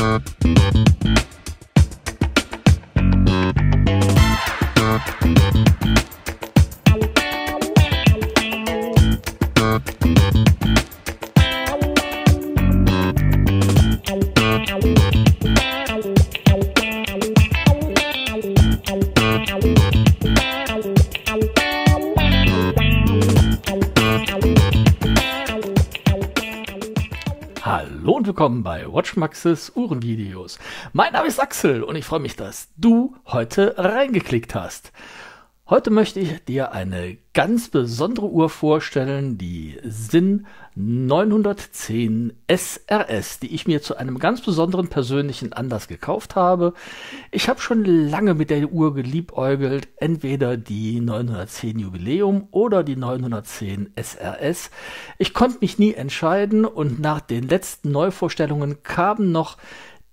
Thank you. Hallo und willkommen bei Watchmaxes Uhrenvideos. Mein Name ist Axel und ich freue mich, dass du heute reingeklickt hast. Heute möchte ich dir eine ganz besondere Uhr vorstellen, die Sinn 910 SRS, die ich mir zu einem ganz besonderen persönlichen Anlass gekauft habe. Ich habe schon lange mit der Uhr geliebäugelt, entweder die 910 Jubiläum oder die 910 SRS. Ich konnte mich nie entscheiden und nach den letzten Neuvorstellungen kamen noch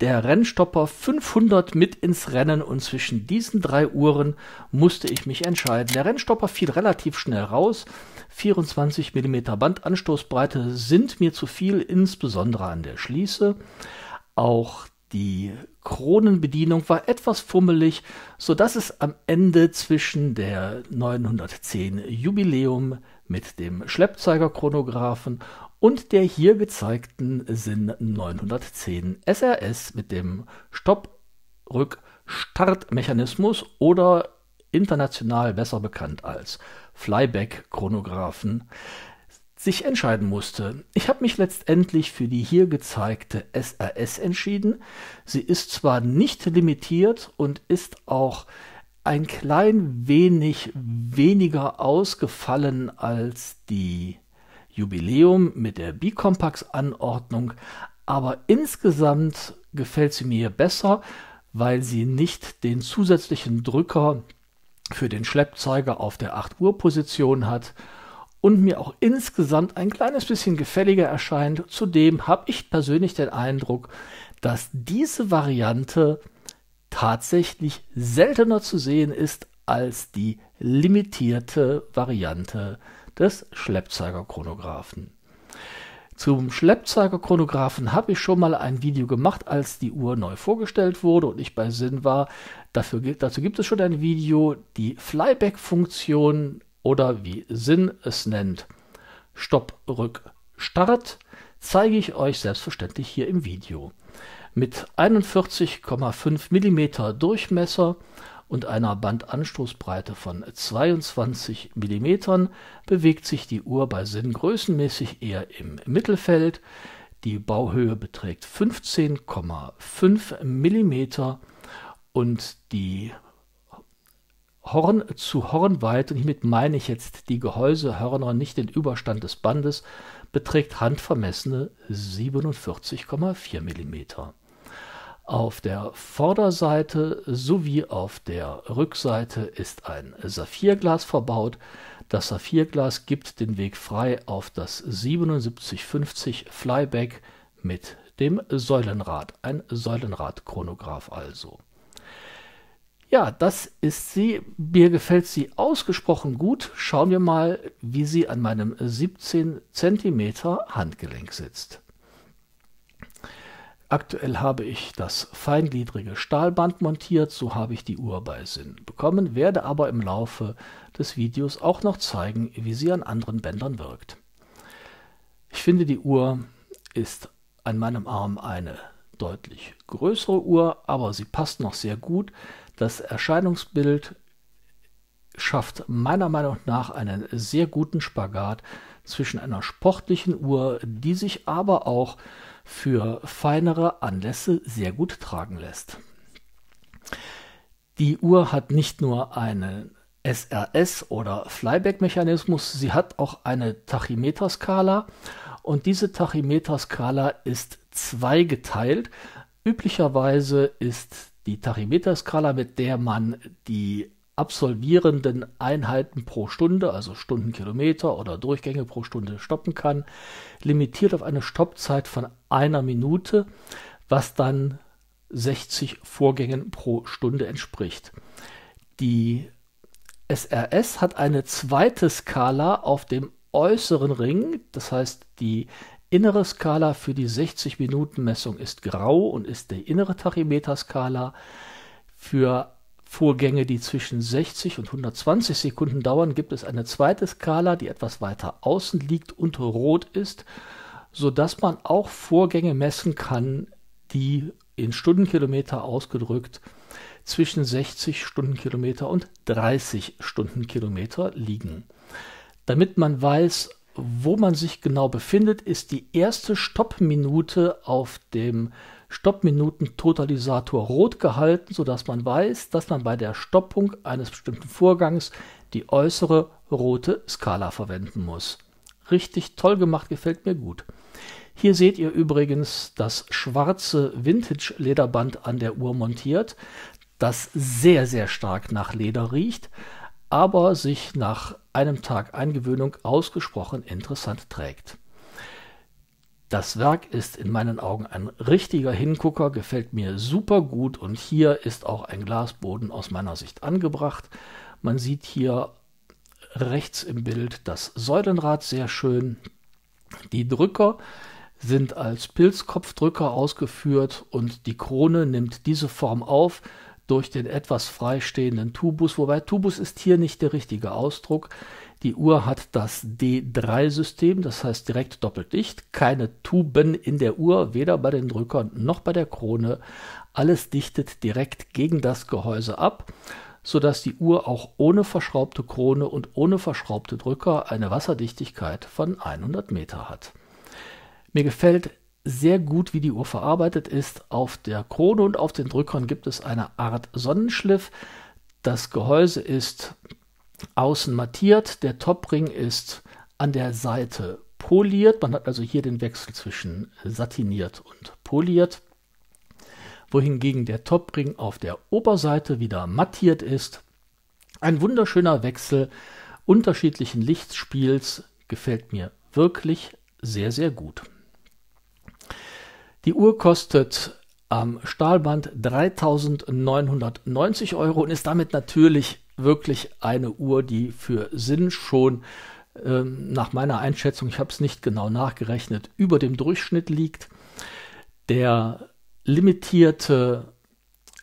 der Rennstopper 500 mit ins Rennen und zwischen diesen drei Uhren musste ich mich entscheiden. Der Rennstopper fiel relativ schnell raus. 24 mm Bandanstoßbreite sind mir zu viel, insbesondere an der Schließe. Auch die Kronenbedienung war etwas fummelig, so dass es am Ende zwischen der 910 Jubiläum mit dem Schleppzeigerchronographen und der hier gezeigten Sinn 910 SRS mit dem Stopp-Rück-Startmechanismus oder international besser bekannt als Flyback-Chronographen sich entscheiden musste. Ich habe mich letztendlich für die hier gezeigte SRS entschieden. Sie ist zwar nicht limitiert und ist auch ein klein wenig weniger ausgefallen als die Jubiläum mit der Bicompax-Anordnung, aber insgesamt gefällt sie mir besser, weil sie nicht den zusätzlichen Drücker für den Schleppzeiger auf der 8 Uhr Position hat und mir auch insgesamt ein kleines bisschen gefälliger erscheint. Zudem habe ich persönlich den Eindruck, dass diese Variante tatsächlich seltener zu sehen ist als die limitierte Variante des Schleppzeigerchronographen. Zum Schleppzeigerchronographen habe ich schon mal ein Video gemacht, als die Uhr neu vorgestellt wurde und ich bei Sinn war. Dafür, dazu gibt es schon ein Video, die Flyback-Funktion oder wie Sinn es nennt, Stopp, Rück, Start, zeige ich euch selbstverständlich hier im Video. Mit 41,5 mm Durchmesser und einer Bandanstoßbreite von 22 mm bewegt sich die Uhr bei Sinn größenmäßig eher im Mittelfeld. Die Bauhöhe beträgt 15,5 mm und die Horn zu Hornweite, und hiermit meine ich jetzt die Gehäusehörner, nicht den Überstand des Bandes, beträgt handvermessene 47,4 mm. Auf der Vorderseite sowie auf der Rückseite ist ein Saphirglas verbaut. Das Saphirglas gibt den Weg frei auf das 7750 Flyback mit dem Säulenrad, ein Säulenradchronograph also. Ja, das ist sie. Mir gefällt sie ausgesprochen gut. Schauen wir mal, wie sie an meinem 17 cm Handgelenk sitzt. Aktuell habe ich das feingliedrige Stahlband montiert, so habe ich die Uhr bei Sinn bekommen, werde aber im Laufe des Videos auch noch zeigen, wie sie an anderen Bändern wirkt. Ich finde die Uhr ist an meinem Arm eine deutlich größere Uhr, aber sie passt noch sehr gut. Das Erscheinungsbild schafft meiner Meinung nach einen sehr guten Spagat zwischen einer sportlichen Uhr, die sich aber auch für feinere Anlässe sehr gut tragen lässt. Die Uhr hat nicht nur einen SRS oder Flyback-Mechanismus, sie hat auch eine Tachymeterskala und diese Tachymeterskala ist zweigeteilt. Üblicherweise ist die Tachymeterskala, mit der man die absolvierenden Einheiten pro Stunde, also Stundenkilometer oder Durchgänge pro Stunde stoppen kann, limitiert auf eine Stoppzeit von einer Minute, was dann 60 Vorgängen pro Stunde entspricht. Die SRS hat eine zweite Skala auf dem äußeren Ring, das heißt die innere Skala für die 60-Minuten-Messung ist grau und ist die innere Tachymeterskala. Für Vorgänge, die zwischen 60 und 120 Sekunden dauern, gibt es eine zweite Skala, die etwas weiter außen liegt und rot ist, sodass man auch Vorgänge messen kann, die in Stundenkilometer ausgedrückt zwischen 60 Stundenkilometer und 30 Stundenkilometer liegen. Damit man weiß, wo man sich genau befindet, ist die erste Stoppminute auf dem Stoppminuten-Totalisator rot gehalten, sodass man weiß, dass man bei der Stoppung eines bestimmten Vorgangs die äußere rote Skala verwenden muss. Richtig toll gemacht, gefällt mir gut. Hier seht ihr übrigens das schwarze Vintage-Lederband an der Uhr montiert, das sehr, sehr stark nach Leder riecht, aber sich nach einem Tag Eingewöhnung ausgesprochen interessant trägt. Das Werk ist in meinen Augen ein richtiger Hingucker, gefällt mir super gut und hier ist auch ein Glasboden aus meiner Sicht angebracht. Man sieht hier rechts im Bild das Säulenrad sehr schön. Die Drücker sind als Pilzkopfdrücker ausgeführt und die Krone nimmt diese Form auf durch den etwas freistehenden Tubus, wobei Tubus ist hier nicht der richtige Ausdruck. Die Uhr hat das D3-System, das heißt direkt doppelt dicht, keine Tuben in der Uhr, weder bei den Drückern noch bei der Krone. Alles dichtet direkt gegen das Gehäuse ab, sodass die Uhr auch ohne verschraubte Krone und ohne verschraubte Drücker eine Wasserdichtigkeit von 100 Meter hat. Mir gefällt sehr gut, wie die Uhr verarbeitet ist. Auf der Krone und auf den Drückern gibt es eine Art Sonnenschliff. Das Gehäuse ist außen mattiert, der Topring ist an der Seite poliert. Man hat also hier den Wechsel zwischen satiniert und poliert. Wohingegen der Topring auf der Oberseite wieder mattiert ist. Ein wunderschöner Wechsel unterschiedlichen Lichtspiels gefällt mir wirklich sehr, sehr gut. Die Uhr kostet am Stahlband 3.990 Euro und ist damit natürlich wirklich eine Uhr, die für Sinn schon äh, nach meiner Einschätzung, ich habe es nicht genau nachgerechnet, über dem Durchschnitt liegt. Der limitierte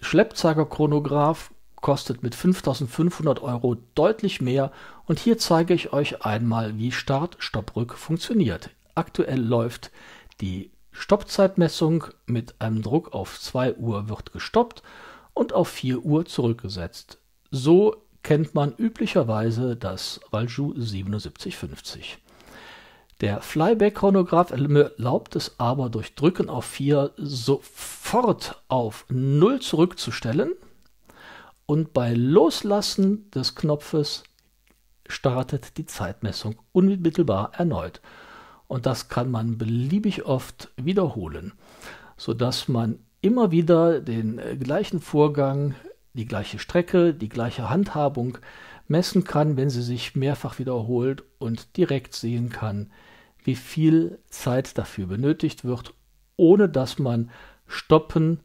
Schleppzeigerchronograph kostet mit 5500 Euro deutlich mehr und hier zeige ich euch einmal, wie Start-Stopp-Rück funktioniert. Aktuell läuft die Stoppzeitmessung mit einem Druck auf 2 Uhr wird gestoppt und auf 4 Uhr zurückgesetzt. So kennt man üblicherweise das Valjoux 7750. Der Flyback-Chronograph erlaubt es aber durch Drücken auf 4 sofort auf 0 zurückzustellen und bei Loslassen des Knopfes startet die Zeitmessung unmittelbar erneut und das kann man beliebig oft wiederholen, sodass man immer wieder den äh, gleichen Vorgang, die gleiche Strecke, die gleiche Handhabung messen kann, wenn sie sich mehrfach wiederholt und direkt sehen kann, wie viel Zeit dafür benötigt wird, ohne dass man stoppen,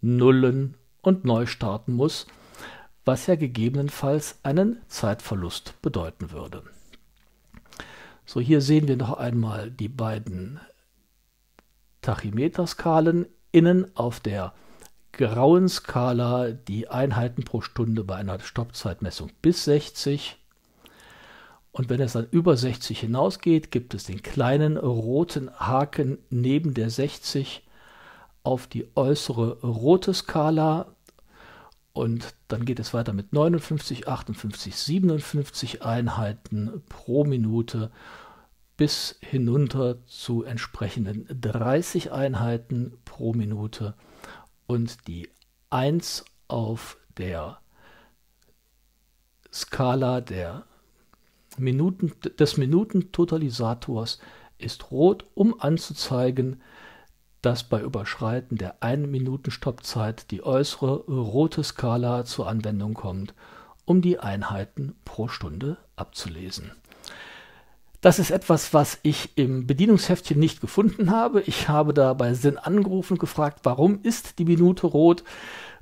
nullen und neu starten muss, was ja gegebenenfalls einen Zeitverlust bedeuten würde. So, hier sehen wir noch einmal die beiden Tachymeterskalen. Innen auf der grauen Skala die Einheiten pro Stunde bei einer Stoppzeitmessung bis 60. Und wenn es dann über 60 hinausgeht, gibt es den kleinen roten Haken neben der 60 auf die äußere rote Skala und dann geht es weiter mit 59, 58, 57 Einheiten pro Minute bis hinunter zu entsprechenden 30 Einheiten pro Minute. Und die 1 auf der Skala der Minuten, des Minutentotalisators ist rot, um anzuzeigen, dass bei Überschreiten der 1-Minuten-Stoppzeit die äußere rote Skala zur Anwendung kommt, um die Einheiten pro Stunde abzulesen. Das ist etwas, was ich im Bedienungsheftchen nicht gefunden habe. Ich habe da bei Sinn angerufen und gefragt, warum ist die Minute rot?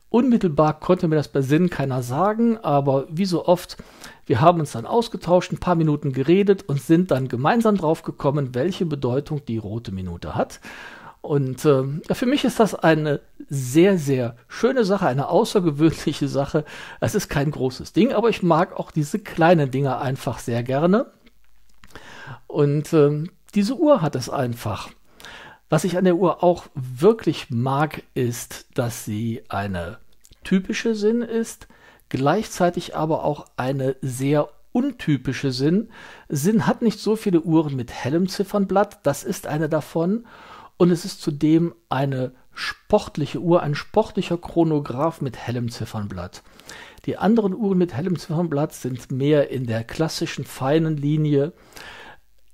Unmittelbar konnte mir das bei Sinn keiner sagen, aber wie so oft, wir haben uns dann ausgetauscht, ein paar Minuten geredet und sind dann gemeinsam drauf gekommen, welche Bedeutung die rote Minute hat. Und äh, für mich ist das eine sehr, sehr schöne Sache, eine außergewöhnliche Sache. Es ist kein großes Ding, aber ich mag auch diese kleinen Dinge einfach sehr gerne. Und äh, diese Uhr hat es einfach. Was ich an der Uhr auch wirklich mag, ist, dass sie eine typische Sinn ist, gleichzeitig aber auch eine sehr untypische Sinn. Sinn hat nicht so viele Uhren mit hellem Ziffernblatt, das ist eine davon. Und es ist zudem eine sportliche Uhr, ein sportlicher Chronograph mit hellem Ziffernblatt. Die anderen Uhren mit hellem Ziffernblatt sind mehr in der klassischen feinen Linie,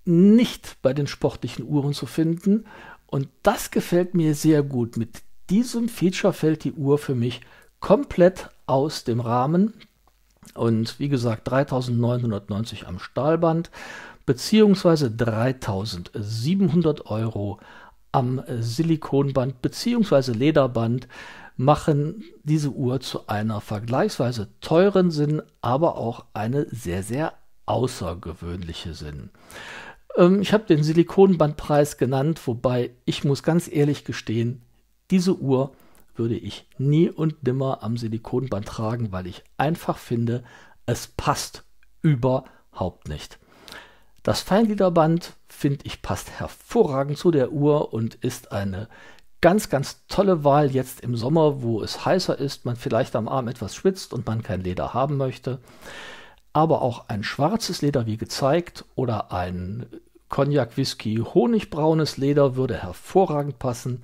nicht bei den sportlichen Uhren zu finden. Und das gefällt mir sehr gut. Mit diesem Feature fällt die Uhr für mich komplett aus dem Rahmen. Und wie gesagt, 3990 am Stahlband, beziehungsweise 3700 Euro am Silikonband, beziehungsweise Lederband, machen diese Uhr zu einer vergleichsweise teuren Sinn, aber auch eine sehr, sehr außergewöhnliche Sinn. Ähm, ich habe den Silikonbandpreis genannt, wobei ich muss ganz ehrlich gestehen, diese Uhr würde ich nie und nimmer am Silikonband tragen, weil ich einfach finde, es passt überhaupt nicht. Das Feingliederband, finde ich, passt hervorragend zu der Uhr und ist eine ganz, ganz tolle Wahl jetzt im Sommer, wo es heißer ist, man vielleicht am Arm etwas schwitzt und man kein Leder haben möchte. Aber auch ein schwarzes Leder, wie gezeigt, oder ein Cognac Whisky honigbraunes Leder würde hervorragend passen.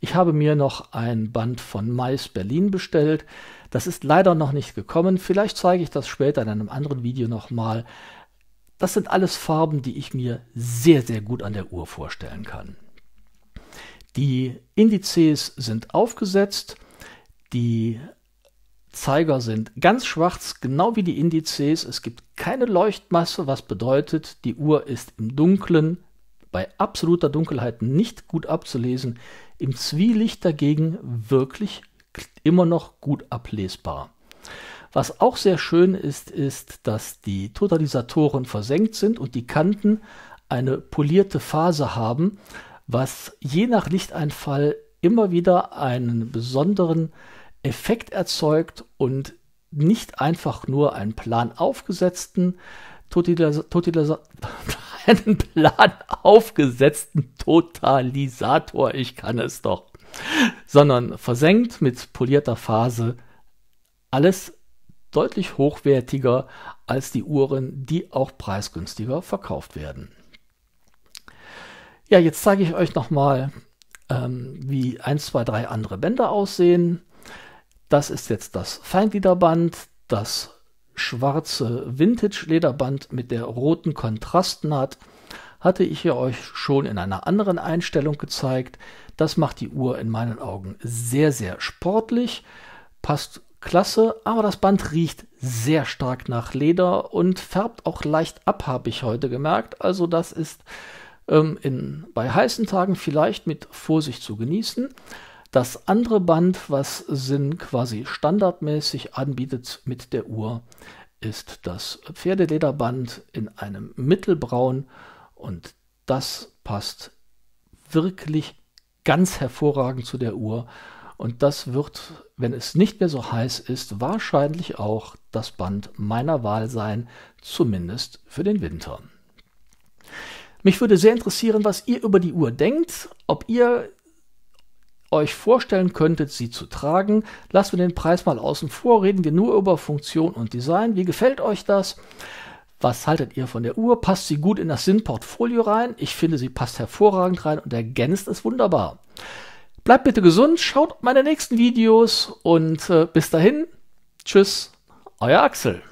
Ich habe mir noch ein Band von Mais Berlin bestellt. Das ist leider noch nicht gekommen. Vielleicht zeige ich das später in einem anderen Video nochmal. Das sind alles Farben, die ich mir sehr, sehr gut an der Uhr vorstellen kann. Die Indizes sind aufgesetzt. Die Zeiger sind ganz schwarz, genau wie die Indizes. Es gibt keine Leuchtmasse, was bedeutet, die Uhr ist im Dunkeln bei absoluter Dunkelheit nicht gut abzulesen, im Zwielicht dagegen wirklich immer noch gut ablesbar. Was auch sehr schön ist, ist, dass die Totalisatoren versenkt sind und die Kanten eine polierte Phase haben, was je nach Lichteinfall immer wieder einen besonderen Effekt erzeugt und nicht einfach nur einen Plan aufgesetzten einen Plan aufgesetzten Totalisator, ich kann es doch, sondern versenkt mit polierter Phase alles deutlich hochwertiger als die Uhren, die auch preisgünstiger verkauft werden. Ja, jetzt zeige ich euch nochmal, ähm, wie 1, 2, 3 andere Bänder aussehen. Das ist jetzt das Feingliederband, das schwarze Vintage-Lederband mit der roten Kontrastnaht hatte ich ja euch schon in einer anderen Einstellung gezeigt. Das macht die Uhr in meinen Augen sehr, sehr sportlich, passt klasse, aber das Band riecht sehr stark nach Leder und färbt auch leicht ab, habe ich heute gemerkt. Also das ist ähm, in, bei heißen Tagen vielleicht mit Vorsicht zu genießen. Das andere Band, was Sinn quasi standardmäßig anbietet mit der Uhr, ist das Pferdelederband in einem mittelbraun und das passt wirklich ganz hervorragend zu der Uhr. Und das wird, wenn es nicht mehr so heiß ist, wahrscheinlich auch das Band meiner Wahl sein, zumindest für den Winter. Mich würde sehr interessieren, was ihr über die Uhr denkt, ob ihr euch vorstellen könntet, sie zu tragen. Lassen wir den Preis mal außen vor, reden wir nur über Funktion und Design. Wie gefällt euch das? Was haltet ihr von der Uhr? Passt sie gut in das Sinn-Portfolio rein? Ich finde, sie passt hervorragend rein und ergänzt es wunderbar. Bleibt bitte gesund, schaut meine nächsten Videos und äh, bis dahin, tschüss, euer Axel.